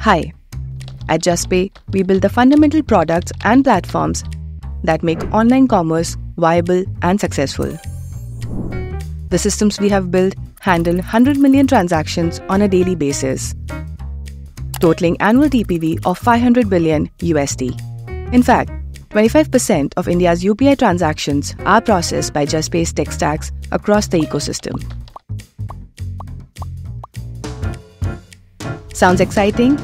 Hi. At Juspay, we build the fundamental products and platforms that make online commerce viable and successful. The systems we have built handle 100 million transactions on a daily basis, totaling annual TPV of 500 billion USD. In fact, 25% of India's UPI transactions are processed by Juspay's tech stacks across the ecosystem. Sounds exciting?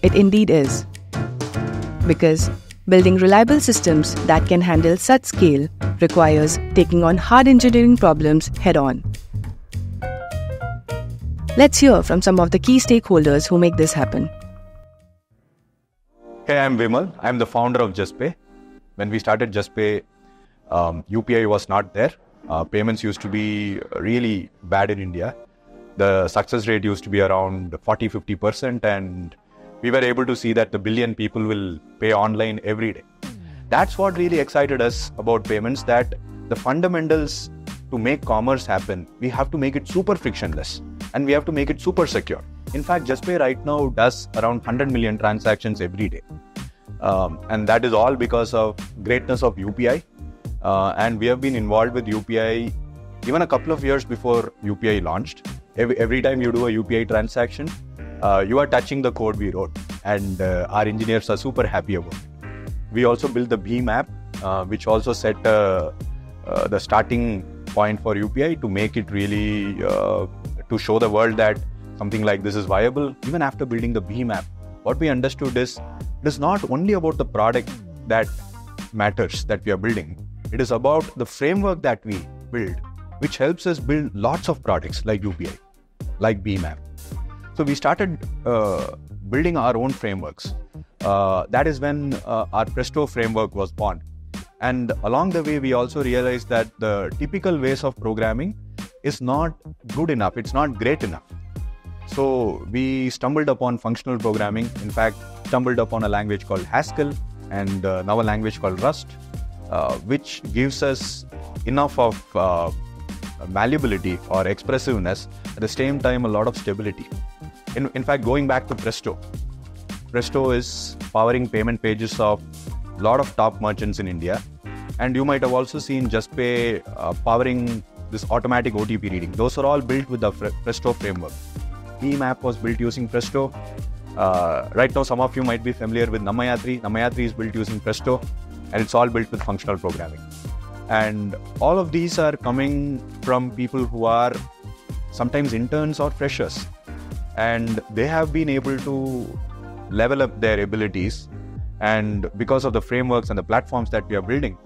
It indeed is. Because building reliable systems that can handle such scale requires taking on hard engineering problems head on. Let's hear from some of the key stakeholders who make this happen. Hey, I'm Vimal. I'm the founder of Juspay. When we started Juspay, um, UPI was not there. Uh, payments used to be really bad in India the success rate used to be around 40 50% and we were able to see that the billion people will pay online every day. That's what really excited us about payments that the fundamentals to make commerce happen we have to make it super frictionless and we have to make it super secure. In fact juspay right now does around 100 million transactions every day. Um, and that is all because of greatness of upi uh, and we have been involved with upi even a couple of years before upi launched every, every time you do a UPI transaction, uh, you are touching the code we wrote, and uh, our engineers are super happy about it. We also built the BHIM app, uh, which also set uh, uh, the starting point for UPI to make it really to show the world that something like this is viable. Even after building the BHIM app, what we understood is it is not only about the product that matters that we are building. It is about the framework that we build which helps us build lots of products like UPI, like BHIM app. So we started uh, building our own frameworks. Uh, that is when uh, our Presto framework was born. And along the way, we also realized that the typical ways of programming is not good enough, it's not great enough. So we stumbled upon functional programming. In fact, stumbled upon a language called Haskell and uh, now a language called Rust, uh, which gives us enough of uh, malleability or expressiveness, at the same time, a lot of stability. In, in fact, going back to Presto, Presto is powering payment pages of a lot of top merchants in India. And you might have also seen Juspay uh, powering this automatic OTP reading. Those are all built with the Presto framework. BHIM app was built using Presto. Uh, right now, some of you might be familiar with Namma Yatri. Namayatri is built using Presto, and it's all built with functional programming. And all of these are coming from people who are sometimes interns or freshers. And they have been able to level up their abilities. And because of the frameworks and the platforms that we are building,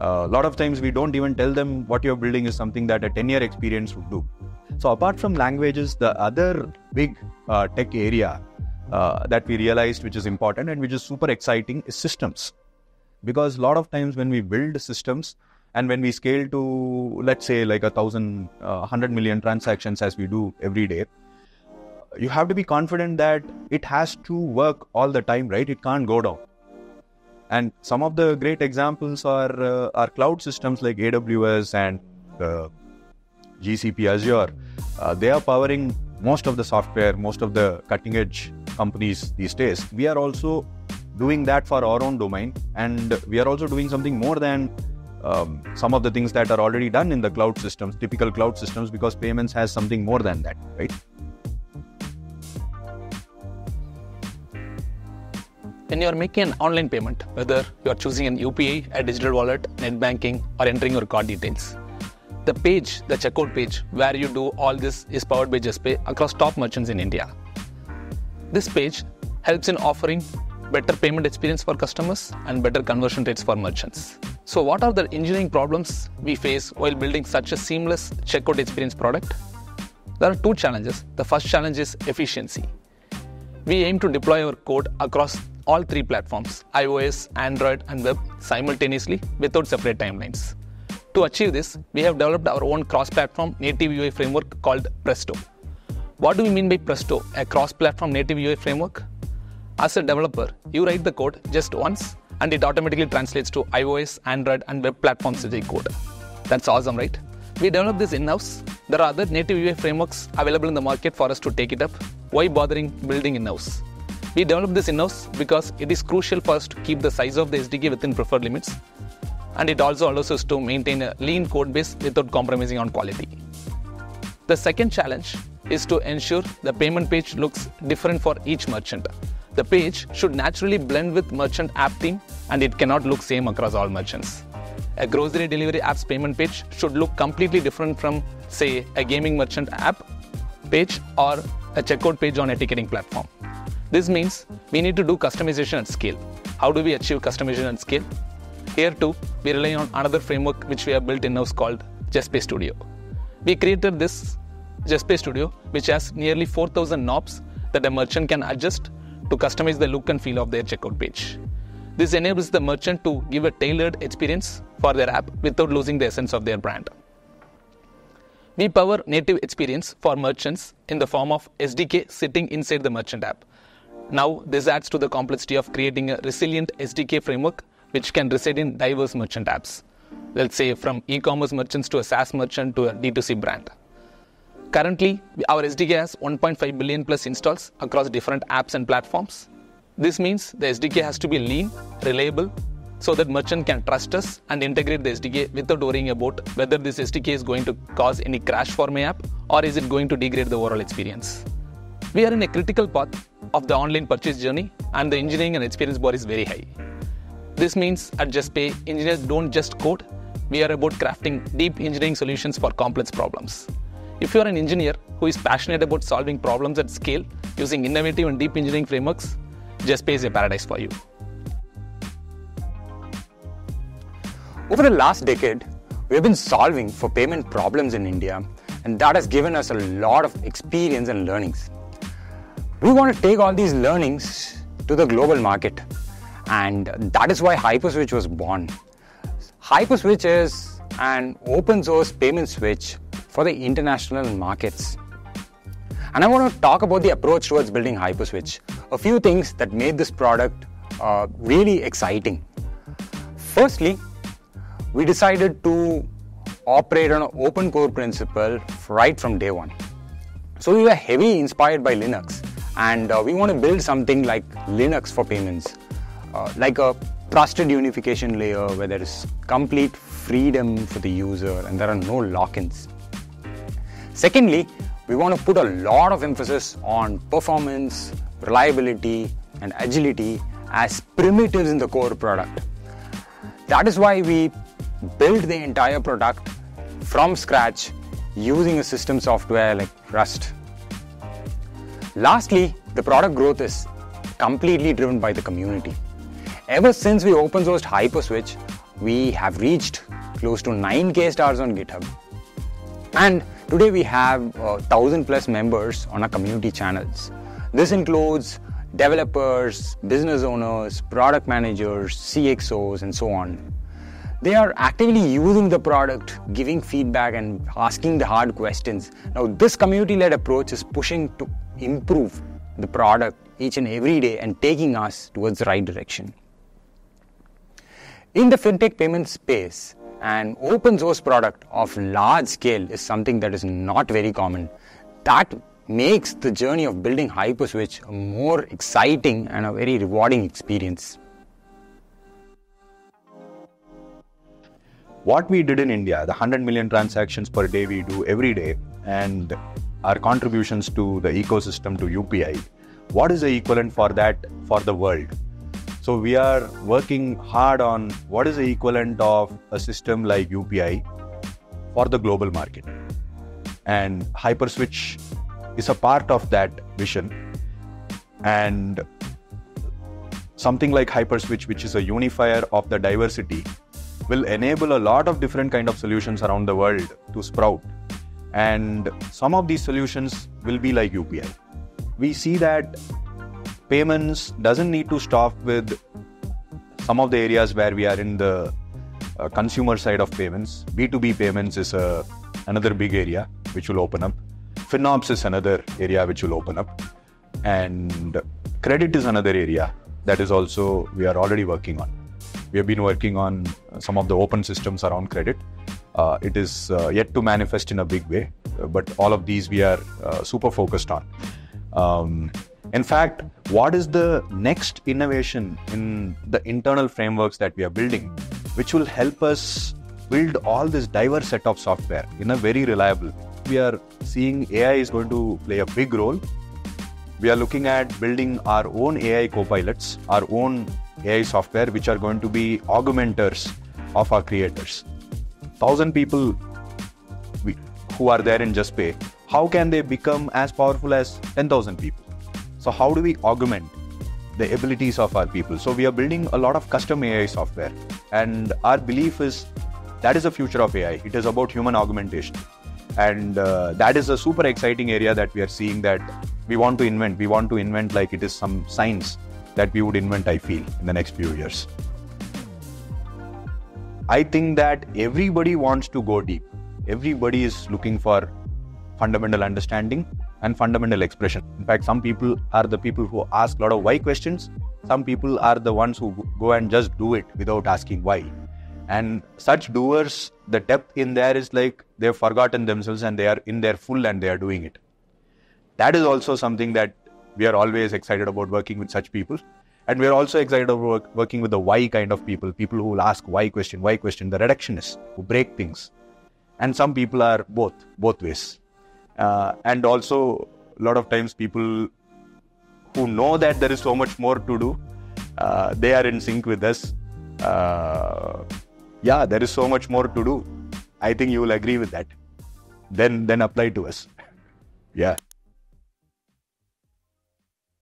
uh, a lot of times we don't even tell them what you're building is something that a 10 year experience would do. So, apart from languages, the other big uh, tech area uh, that we realized, which is important and which is super exciting, is systems. Because a lot of times when we build systems, and when we scale to let's say like a thousand uh, hundred million transactions as we do every day you have to be confident that it has to work all the time right? It can't go down. And some of the great examples are uh, are cloud systems like aws and uh, gcp azure. Uh, they are powering most of the software most of the cutting edge companies these days. We are also doing that for our own domain and we are also doing something more than um, some of the things that are already done in the cloud systems, typical cloud systems, because payments has something more than that, right? When you are making an online payment, whether you are choosing an UPI, a digital wallet, net banking, or entering your card details, the page, the checkout page where you do all this is powered by Juspay across top merchants in India. This page helps in offering better payment experience for customers and better conversion rates for merchants. So, what are the engineering problems we face while building such a seamless checkout experience product? There are two challenges. The first challenge is efficiency. We aim to deploy our code across all three platforms iOS, Android, and web simultaneously without separate timelines. To achieve this, we have developed our own cross platform native UI framework called Presto. What do we mean by Presto, a cross platform native UI framework? As a developer, you write the code just once and it automatically translates to iOS, Android, and web platforms as a code. That's awesome, right? We developed this in-house. There are other native UI frameworks available in the market for us to take it up. Why bothering building in-house? We developed this in-house because it is crucial for us to keep the size of the SDK within preferred limits, and it also allows us to maintain a lean code base without compromising on quality. The second challenge is to ensure the payment page looks different for each merchant. The page should naturally blend with merchant app theme and it cannot look same across all merchants. A grocery delivery app's payment page should look completely different from say a gaming merchant app page or a checkout page on a ticketing platform. This means we need to do customization at scale. How do we achieve customization at scale? Here too, we rely on another framework which we have built in-house called Juspay Studio. We created this Juspay Studio, which has nearly 4,000 knobs that a merchant can adjust to customize the look and feel of their checkout page. This enables the merchant to give a tailored experience for their app without losing the essence of their brand. We power native experience for merchants in the form of SDK sitting inside the merchant app. Now, this adds to the complexity of creating a resilient SDK framework which can reside in diverse merchant apps. Let's say from e commerce merchants to a SaaS merchant to a D2C brand. Currently, our SDK has 1.5 billion plus installs across different apps and platforms. This means the SDK has to be lean, reliable, so that merchant can trust us and integrate the SDK without worrying about whether this SDK is going to cause any crash for my app or is it going to degrade the overall experience. We are in a critical path of the online purchase journey and the engineering and experience bar is very high. This means at Juspay, engineers don't just code, we are about crafting deep engineering solutions for complex problems. If you are an engineer who is passionate about solving problems at scale using innovative and deep engineering frameworks, Juspay is a paradise for you. Over the last decade, we have been solving for payment problems in India, and that has given us a lot of experience and learnings. We want to take all these learnings to the global market, and that is why Hyperswitch was born. Hyperswitch is an open source payment switch for the international markets. And I want to talk about the approach towards building Hyperswitch. A few things that made this product uh, really exciting. Firstly, we decided to operate on an open core principle right from day one. So we were heavily inspired by Linux, and uh, we want to build something like Linux for payments, uh, like a trusted unification layer where there is complete freedom for the user and there are no lock ins. Secondly, we want to put a lot of emphasis on performance, reliability, and agility as primitives in the core product. That is why we built the entire product from scratch using a system software like Rust. Lastly, the product growth is completely driven by the community. Ever since we open sourced Hyperswitch, we have reached close to 9k stars on GitHub. And today we have uh, 1000 plus members on our community channels. This includes developers, business owners, product managers, CXOs, and so on. They are actively using the product, giving feedback, and asking the hard questions. Now, this community led approach is pushing to improve the product each and every day and taking us towards the right direction. In the fintech payment space, an open source product of large scale is something that is not very common. That makes the journey of building Hyperswitch a more exciting and a very rewarding experience. What we did in India, the 100 million transactions per day we do every day, and our contributions to the ecosystem to UPI, what is the equivalent for that for the world? So we are working hard on what is the equivalent of a system like UPI for the global market. And Hyperswitch is a part of that vision. And something like Hyperswitch, which is a unifier of the diversity, will enable a lot of different kind of solutions around the world to sprout. And some of these solutions will be like UPI. We see that payments doesn't need to stop with some of the areas where we are in the uh, consumer side of payments. B2B payments is a, another big area which will open up. FinOps is another area which will open up. And credit is another area that is also we are already working on. We have been working on some of the open systems around credit. Uh, it is uh, yet to manifest in a big way, but all of these we are uh, super focused on. Um, in fact, what is the next innovation in the internal frameworks that we are building, which will help us build all this diverse set of software in a very reliable. way? We are seeing AI is going to play a big role. We are looking at building our own AI co-pilots, our own AI software, which are going to be augmenters of our creators. Thousand people who are there in Juspay, how can they become as powerful as 10,000 people? So, how do we augment the abilities of our people? So, we are building a lot of custom AI software, and our belief is that is the future of AI. It is about human augmentation, and uh, that is a super exciting area that we are seeing that we want to invent. We want to invent like it is some science that we would invent. I feel in the next few years. I think that everybody wants to go deep. Everybody is looking for fundamental understanding and fundamental expression. In fact, some people are the people who ask a lot of why questions. Some people are the ones who go and just do it without asking why. And such doers, the depth in there is like they've forgotten themselves and they are in their full and they are doing it. That is also something that we are always excited about working with such people. And we are also excited about work, working with the why kind of people, people who will ask why question, why question, the reductionists who break things. And some people are both, both ways uh, and also a lot of times people who know that there is so much more to do uh, they are in sync with us. Uh, yeah there is so much more to do. I think you will agree with that. Then then apply to us. Yeah